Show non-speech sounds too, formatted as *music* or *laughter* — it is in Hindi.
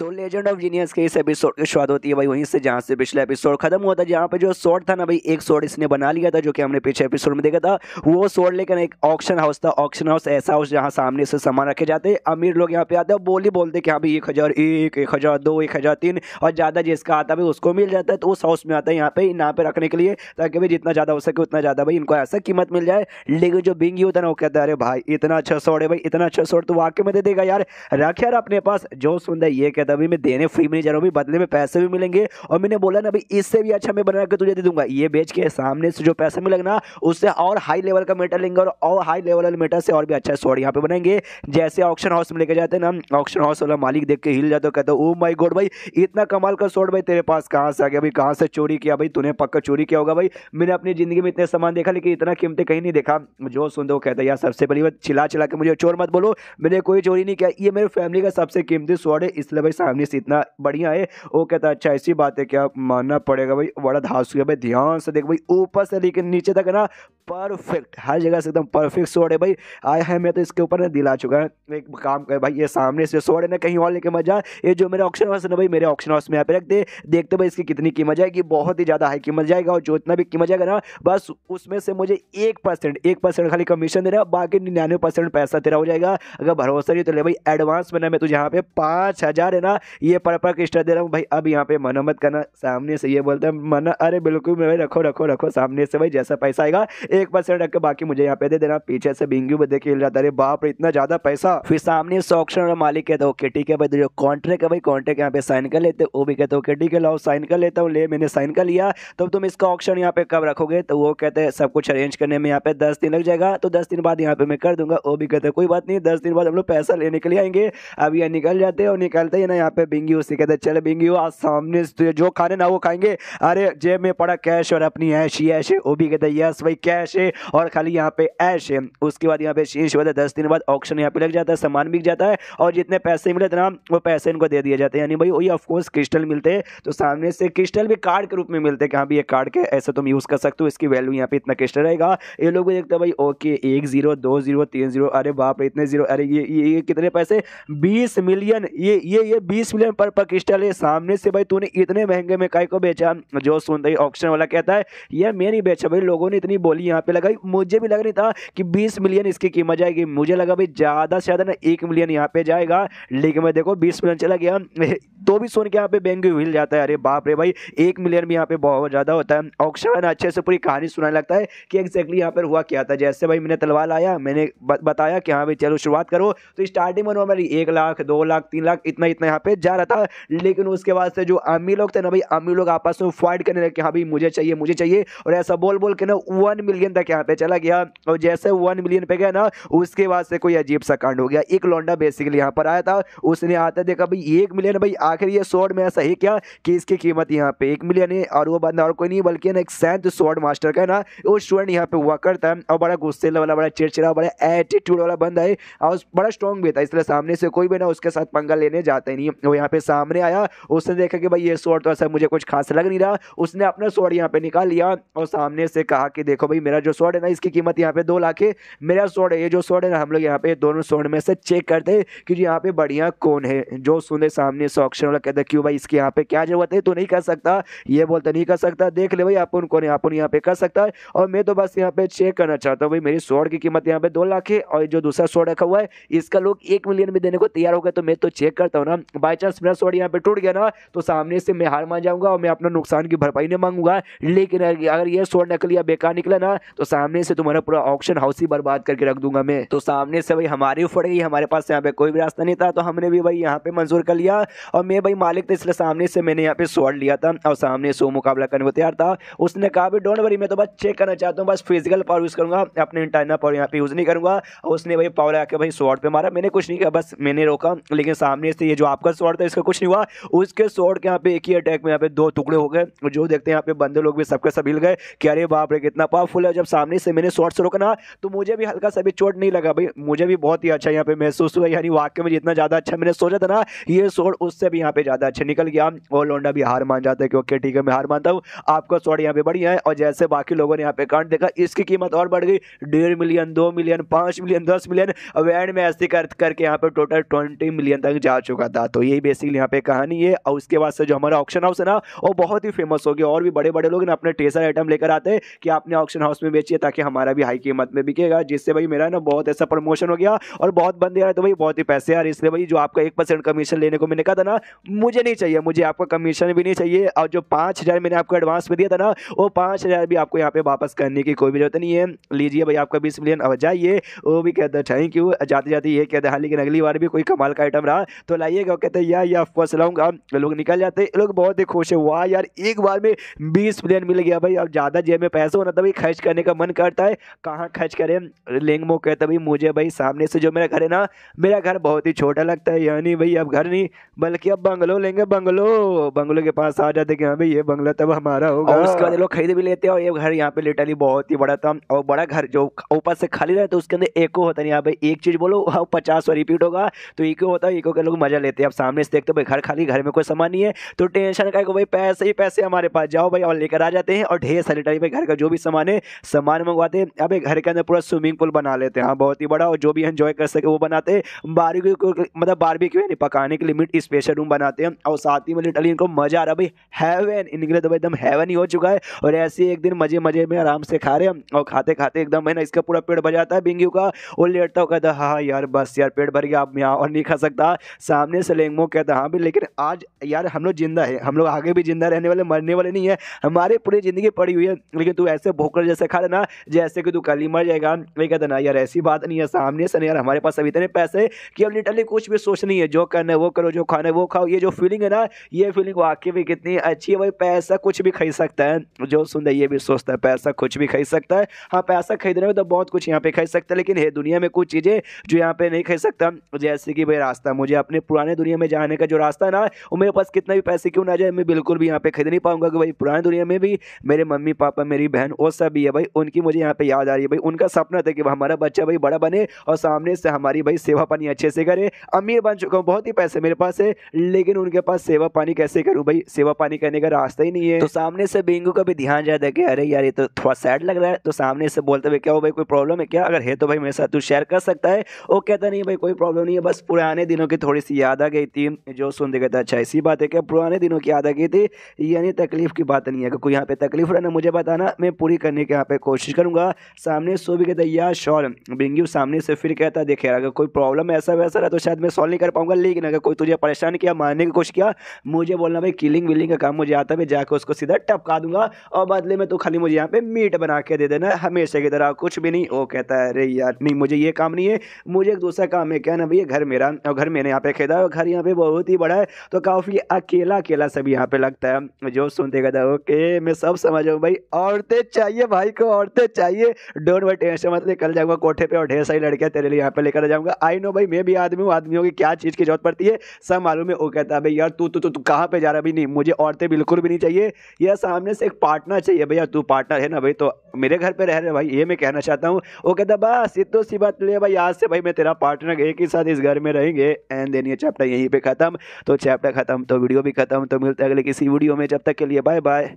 तो लेजेंड ऑफ़ जीनियस के इस एपिसोड की शुरुआत होती है भाई, वहीं से जहाँ से पिछला एपिसोड खत्म हुआ था, जहाँ पे जो सोड था ना भाई, एक सोड इसने बना लिया था, जो कि हमने पीछे एपिसोड में देखा था। वो सोड लेकर एक ऑक्शन हाउस था ऑक्शन हाउस ऐसा हाउस जहाँ सामने से सामान रखे जाते। अमीर लोग यहाँ पे आते हैं, बोली बोलते कि हाँ भाई, एक हज़ार एक एक हज़ार दो, एक हज़ार तीन, और ज़्यादा जिसका आता है उसको मिल जाता है तो उस हाउस में आता है यहाँ पे यहाँ पे रखने के लिए, ताकि भाई जितना ज़्यादा हो सके उतना ज़्यादा भाई इनको ऐसा कीमत मिल जाए। लेकिन जो बिंगी होता है ना, वो कहता है, अरे भाई, इतना अच्छा सोड है भाई, इतना अच्छा सोड तो वाकई में दे देगा यार, रख यार अपने पास। जो सुंदर ये कहता भाई मैं देने फ्री में नहीं जा रहा हूँ बदले में पैसे भी मिलेंगे। और मैंने बोला ना भाई इससे भी अच्छा मैं बना के तुझे दे दूँगा। ये बेच के सामने से जो पैसा मिलेगा ना, उससे और हाई लेवल का मेटर लेंगे और और हाई लेवल वाले मेटर से और भी अच्छा सोड यहाँ पे बनाएँगे। जैसे ऑप्शन हाउस में लेके जाते हैं ना ऑप्शन हाउस वाला मालिक देख के हिल जाता कहता ओ माई गोड भाई, इतना कमाल का सोड भाई तेरे पास कहाँ से आ गया? कहाँ से चोरी किया? भाई तूने पक्का चोरी किया होगा भाई। मैंने अपनी ज़िंदगी में इतने सामान देखा, लेकिन इतना कीमती कहीं नहीं देखा। जो सुन दो कहता यार सबसे पहली बात चिल्ला चिल्ला के मुझे चोर मत बोलो। मैंने कोई चोरी नहीं किया। ये मेरे फैमिली का सबसे कीमती सोड है, इसलिए भाई सामने से इतना बढ़िया है। वो कहता अच्छा ऐसी बात है, क्या मानना पड़ेगा भाई? बड़ा धासु है भाई, ध्यान से देख भाई, ऊपर से लेकर नीचे तक ना परफेक्ट हर जगह से एकदम परफेक्ट सोड है भाई। आया है, मैं तो इसके ऊपर ना दिला चुका है। एक काम कर भाई, ये सामने से सोड है ना, कहीं और लेके मत जा। ये जो मेरे ऑप्शन हाउस है ना भाई, मेरे ऑप्शन हाउस में यहाँ पे रख दे। देखते भाई, इसकी कितनी कीमत जाएगी। बहुत ही ज़्यादा हाई कीमत जाएगा और जो इतना भी कीमत जाएगा ना, बस उसमें से मुझे एक परसेंट एक परसेंट खाली कमीशन दे रहा बाकी निन्यानवे परसेंट पैसा तेरा हो जाएगा। अगर भरोसा नहीं तो ले भाई एडवांस में ना मैं तुझे यहाँ पे पाँच हज़ार है ना, ये पर पर दे रहा हूँ। भाई, अब यहाँ पे मना मत करना। सामने से ये बोलते हैं, मना, अरे बिल्कुल भाई, रखो रखो रखो, सामने से भाई, जैसा पैसा आएगा एक परसेंट रख के बाकी मुझे यहाँ पे दे देना। पीछे से बिंगू देख के जाता अरे बाप रे, इतना ज़्यादा पैसा। फिर सामने से ऑप्शन मालिक कहता ओके, ठीक है भाई जो कॉन्ट्रैक्ट है भाई, कॉन्ट्रैक्ट यहाँ पे साइन कर लेते वो भी कहते ओके, ठीक है, लाओ, साइन कर लेता हूँ। ले, मैंने साइन कर लिया। तो तुम इसका ऑप्शन यहाँ पे कब रखोगे? तो वो कहते हैं, सब कुछ अरेंज करने में यहाँ पे दस दिन लग जाएगा। तो दस दिन बाद यहाँ पे मैं कर दूँगा। वो भी कहते कोई बात नहीं, दस दिन बाद हम लोग पैसा लेने के लिए आएँगे। अब ये निकल जाते हैं और निकलते ही ना यहाँ पे बिंगी उसी कहते चले बिंगी, आज सामने जो खाने ना वो खाएँगे। अरे जेब में पड़ा कैश और अपनी ऐश ही ऐश। वो भी कहते यस भाई कैश है और खाली यहाँ पे ऐश उसके बाद यहाँ पे शीश होता है दस दिन बाद ऑप्शन यहाँ पे लग जाता है सामान बिक जाता है और जितने पैसे मिले थे वो पैसे इनको दे दिए जाते हैं। यानी भाई वही ऑफकोर्स क्रिस्टल मिलते हैं। तो सामने से क्रिस्टल भी कार्ड के रूप में मिलते हैं कि हाँ भी ये कार्ड के ऐसे तुम यूज़ कर सकते हो इसकी वैल्यू यहाँ पे इतना क्रिस्टल रहेगा। ये लोग भी देखते हैं भाई ओके एक ज़ीरो दो ज़ीरो तीन ज़ीरो अरे बाप रे इतने ज़ीरो अरे ये ये, ये कितने पैसे? बीस मिलियन ये ये ये बीस मिलियन पर पर क्रिस्टल है। सामने से भाई तूने इतने महँगे में काय को बेचा? जो सुनते ही ऑप्शन वाला कहता है ये मैं नहीं बेचा भाई लोगों ने इतनी बोली पे लगाई। मुझे भी लग रही था कि बीस मिलियन इसकी कीमत जाएगी। मुझे लगा भाई, ज़्यादा से ज़्यादा ना एक मिलियन यहाँ पे जाएगा। लेकिन मैं देखो, बीस मिलियन चला गया। *laughs* तो भी सुन के यहाँ पे बैंक हिल जाता है। अरे बाप रे भाई, एक मिलियन भी यहाँ पे बहुत ज़्यादा होता है। ऑप्शन अच्छे से पूरी कहानी सुनाने लगता है कि एक्जैक्टली यहाँ पर हुआ क्या था। जैसे भाई, मैंने तलवार आया मैंने बताया कि हाँ भाई, चलो शुरुआत करो। तो स्टार्टिंग में नॉर्मली एक लाख, दो लाख, तीन लाख इतना इतना यहाँ पे जा रहा था। लेकिन उसके बाद से जो अमीर लोग थे ना भाई, अमीर लोग आपस में फाइट करने लगे हाँ भाई, मुझे चाहिए मुझे चाहिए। और ऐसा बोल बोल के ना वन तक यहाँ पे चला गया और जैसे वन मिलियन पे गया ना, उसके बाद से कोई अजीब सा कांड हो गया। एक लौंडा बेसिकली यहाँ पर आया था, उसने आता देखा, भाई, एक मिलियन भाई, आखिर ये सोड में ऐसा ही क्या कि इसकी कीमत यहाँ पे एक मिलियन है? और वो बंदा और कोई नहीं, बल्कि ना एक सैंत सोड मास्टर का ना, वो स्टूडेंट यहाँ पे हुआ करता है और बड़ा गुस्से वाला, बड़ा चिड़चिड़ा, बड़ा एटीट्यूड वाला बंदा है और बड़ा स्ट्रॉन्ग भी था, इसलिए सामने से कोई भी ना उसके साथ पंगा लेने जाता ही नहीं। वो यहाँ पे सामने आया, उसने देखा कि भाई, ये सोड तो ऐसा मुझे कुछ खास लग नहीं रहा। उसने अपना सोड यहाँ पे निकाल लिया और सामने से कहा कि, देखो भाई मेरा जो सोड है ना, इसकी कीमत यहाँ पे दो लाख है। मेरा है, ये जो सोड है ना, हम लोग यहाँ पे दोनों सोड में से चेक करते हैं कि यहाँ पे बढ़िया कौन है। जो सुने सामने से ऑप्शन वाला कहता क्यों भाई, इसकी यहाँ पे क्या ज़रूरत है? तो नहीं कर सकता। ये बोलता नहीं कर सकता। देख ले भाई अपन कौन है? अपन यहाँ पे कर सकता है? और मैं तो बस यहाँ पे चेक करना चाहता हूँ भाई, मेरी सोड की कीमत यहाँ पे दो लाख है और जो दूसरा सोड रखा हुआ है, इसका लोग एक मिलियन में देने को तैयार हो गए तो मैं तो चेक करता हूँ ना। बाई चांस मेरा सोड यहाँ पे टूट गया ना तो सामने से मैं हार मान जाऊँगा और मैं अपना नुकसान की भरपाई नहीं मांगूँगा। लेकिन अगर ये सोड निकल या बेकार निकला ना तो सामने से तुम्हारा पूरा ऑप्शन हाउस ही बर्बाद करके रख दूँगा मैं। तो सामने से भाई हमारी फट गई, हमारे पास यहाँ पे कोई भी रास्ता नहीं था तो हमने भी भाई यहाँ पे मंजूर कर लिया और मैं भाई मालिक था इसलिए सामने से मैंने यहाँ पे सोड लिया था और सामने से मुकाबला करने को तैयार था। उसने कहा भी डोंट वरी मैं तो बस चेक करना चाहता हूँ, बस फ़िज़िकल पावर यूज़ करूँगा, अपने इंटरनल पावर यहाँ पे यूज़ नहीं करूँगा। उसने भाई पावर आके भाई शॉर्ट पे मारा। मैंने कुछ नहीं किया, बस मैंने रोका, लेकिन सामने से ये जो आपका शॉर्ट था, इसका कुछ नहीं हुआ। उसके शॉर्ट के यहाँ पे एक ही अटैक में यहाँ पे दो टुकड़े हो गए जो देखते हैं यहाँ पे बंदे लोग भी सबके सब हिल गए, कि अरे बाप रे, कितना पावरफुल जब सामने से मैंने शॉर्ट से रोका ना तो मुझे भी हल्का सा भी चोट नहीं लगा भाई। मुझे भी बहुत ही अच्छा यहाँ पे महसूस हुआ। यानी वाकई में जितना ज़्यादा अच्छा मैंने सोचा था ना, ये शॉर्ट उससे भी यहाँ पे ज़्यादा अच्छा निकल गया और लोंडा भी हार मान जाता है कि ओके ठीक है, मैं हार मानता हूँ। आपका शॉर्ट यहाँ पे बढ़िया है और जैसे बाकी लोगों ने यहाँ पे कांड देखा, इसकी कीमत और बढ़ गई। डेढ़ मिलियन, दो मिलियन, पाँच मिलियन, दस मिलियन अब में ऐसे कर, करके यहाँ पे टोटल ट्वेंटी मिलियन तक जा चुका था। तो यही बेसिकली यहाँ पे कहानी है। और उसके बाद से जो हमारा ऑप्शन हाउस है ना, वो बहुत ही फ़ेमस हो गया। और भी बड़े बड़े लोग ना अपने टेसर आइटम लेकर आते हैं कि आपने ऑप्शन हाउस में बेचिए ताकि हमारा भी हाई कीमत में बिकेगा, जिससे भाई मेरा ना बहुत ऐसा प्रमोशन हो गया और बहुत बंदे आ रहे तो भाई बहुत ही पैसे रहे इसलिए भाई जो आपका एक परसेंट कमीशन लेने को मैंने कहा था ना, मुझे नहीं चाहिए, मुझे आपका कमीशन भी नहीं चाहिए, और जो पाँच हज़ार मैंने आपको एडवांस में दिया था ना, वो पाँच हज़ार भी आपको यहाँ पे वापस करने की कोई भी ज़रूरत नहीं है। लीजिए भाई, आपका बीस मिलियन अब जाइए, वो भी कहते हैं थैंक यू जाते जाते ये कहते हैं हाँ लेकिन अगली बार भी कोई कमाल का आइटम रहा तो लाइएगा। कहते हैं या या ऑफकोर्स लाऊँगा। लोग निकल जाते लोग बहुत ही खुश है, वाह यार, एक बार में बीस मिलियन मिल गया भाई, अब ज़्यादा जेब में पैसा होना था भाई, खर्च करने का मन करता है। कहाँ खर्च करें? लेंगमो कहते भाई मुझे भाई, सामने से जो मेरा घर है ना, मेरा घर बहुत ही छोटा लगता है। यानी भाई, अब घर नहीं, बल्कि अब बंगलो लेंगे, बंगलो। बंगलो के पास आ जाते कि हाँ भाई, ये बंगला तब हमारा होगा। उसके बाद लोग खरीद भी लेते हैं और ये घर यहाँ पे लिटरली बहुत ही बड़ा था। और बड़ा घर जो ऊपर से खाली रहता है उसके अंदर एको होता नहीं। यहाँ पे एक चीज़ बोलो हाँ पचास सौ रिपीट होगा तो इको होता है इको के लोग मज़ा लेते हैं। अब सामने से देखते भाई, घर खाली, घर में कोई सामान नहीं है। तो टेंशन का भाई, पैसे ही पैसे हमारे पास। जाओ भाई, और लेकर आ जाते हैं और ढेर सारी भाई, घर का जो भी सामान है सामान मंगवाते हैं। अब, घर के अंदर पूरा स्विमिंग पूल बना लेते हैं। हाँ बहुत ही बड़ा, और जो भी एंजॉय कर सके वो बनाते हैं। बारबी मतलब बारबी क्यों नहीं पकाने के लिमिट स्पेशल रूम बनाते हैं। और साथ ही में लिटरली इनको मज़ा आ रहा है। भाई हैवन इनके लिए तो एकदम हैवन ही हो चुका है। और ऐसे एक दिन मज़े मज़े में आराम से खा रहे हैं। और खाते खाते एकदम है ना, इसका पूरा पेट भर जाता है बिंगू का। वो लेटता हुआ कहता हाँ यार, बस यार, पेट भर गया, अब मैं और नहीं खा सकता। सामने से लेंगमो कहता हाँ भी लेकिन आज यार हम लोग ज़िंदा है। हम लोग आगे भी ज़िंदा रहने वाले, मरने वाले नहीं है। हमारी पूरी ज़िंदगी पड़ी हुई है। लेकिन तू ऐसे भूखकर जैसे खा लेना, जैसे कि तू कल ही मर जाएगा। वही कहता, ना यार, ऐसी बात नहीं है, सामने से यार, हमारे पास अभी इतने पैसे कि अब लिटरली कुछ भी सोच नहीं है। जो करना है वो करो, जो खाना है वो खाओ। ये जो फीलिंग है ना, ये फीलिंग वाकई भी कितनी अच्छी है। भाई, पैसा कुछ भी खरीद सकता है। जो सुंदर, ये भी सोचता है, पैसा कुछ भी खरीद सकता है। हाँ पैसा खरीदने में तो बहुत कुछ यहाँ पे खरीद सकता है, लेकिन है दुनिया में कुछ चीज़ें जो यहाँ पे नहीं खरीद सकता। जैसे कि भाई, रास्ता। मुझे अपने पुराने दुनिया में जाने का जो रास्ता ना, वो मेरे पास कितना भी पैसे क्यों ना जाए, मैं बिल्कुल भी यहाँ पे खरीद नहीं पाऊँगा कि भाई, पुराने दुनिया में भी मेरे मम्मी, पापा, मेरी बहन, वो सब भी है भाई, उनकी मुझे यहाँ पे याद आ रही है भाई, उनका सपना था कि हमारा बच्चा भाई बड़ा बने और सामने से हमारी भाई सेवा पानी अच्छे से करे। अमीर बन चुका हूँ, बहुत ही पैसे मेरे पास है, लेकिन उनके पास सेवा पानी कैसे करूँ भाई? सेवा पानी करने का रास्ता ही नहीं है। तो सामने से बिंगू का भी ध्यान जाता है कि अरे यार, ये तो थोड़ा सैड लग रहा है। तो सामने से बोलते हुए क्या हो भाई, कोई प्रॉब्लम है क्या? अगर है तो भाई मेरे साथ तू शेयर कर सकता है। वो कहता नहीं भाई, कोई प्रॉब्लम नहीं है, बस पुराने दिनों की थोड़ी सी याद आ गई थी, जो सुन दे कहता अच्छा ऐसी बात है क्या? पुराने दिनों की याद आ गई थी? यानी तकलीफ़ की बात नहीं है कोई यहाँ पे तकलीफ़ रहना मुझे बताना, मैं पूरी करने की यहाँ पे कोशिश करूँगा। सामने सो भी कहता है यार शॉल। बिंगू सामने से फिर कहता है देखे अगर कोई प्रॉब्लम ऐसा वैसा रहा तो शायद मैं सॉल्व नहीं कर पाऊँगा। लेकिन अगर कोई तुझे परेशान किया, मारने की कोशिश किया, मुझे बोलना, भाई किलिंग विलिंग का काम मुझे आता है जाकर उसको सीधा टपका दूँगा और बदले में तो खाली मुझे यहाँ पे मीट बना के दे देना, हमेशा की तरह, कुछ भी नहीं। वो कहता है, अरे यार, नहीं, मुझे ये काम नहीं है, मुझे एक दूसरा काम है। क्या ना, भैया, घर मेरा और घर मैंने यहाँ पे खेदा है घर यहाँ पे बहुत ही बड़ा है तो काफ़ी अकेला अकेला सभी यहाँ पे लगता है। जो सुनते कहता है, ओके, मैं सब समझ हूँ, भाई, औरतें चाहिए, भाई को औरतें चाहिए। डोंट वट टेंशन मतलब कल जाऊँगा कोठे पे और ढेर सारी लड़कियाँ तेरे लिए यहाँ पे लेकर जाऊँगा। आई नो भाई, मैं भी आदमी हूँ, आदमियों की क्या चीज़ की ज़रूरत पड़ती है? सब मालूम है, वो कहता है, भाई यार, तू तू तू तू कहाँ पे जा रहा भाई नहीं, मुझे औरतें बिल्कुल भी नहीं चाहिए। यह सामने से एक पार्टनर चाहिए, भैया, तू पार्टनर है ना भाई तो मेरे घर पे रह रहे भाई, ये मैं कहना चाहता हूँ। वो कहता बस इतो सी बात ले भाई, आज से भाई मैं तेरा पार्टनर एक ही साथ इस घर में रहेंगे। एंड देन ये चैप्टर यहीं पे खत्म। तो चैप्टर खत्म तो वीडियो भी खत्म तो मिलते हैं अगले किसी वीडियो में। जब तक के लिए बाय बाय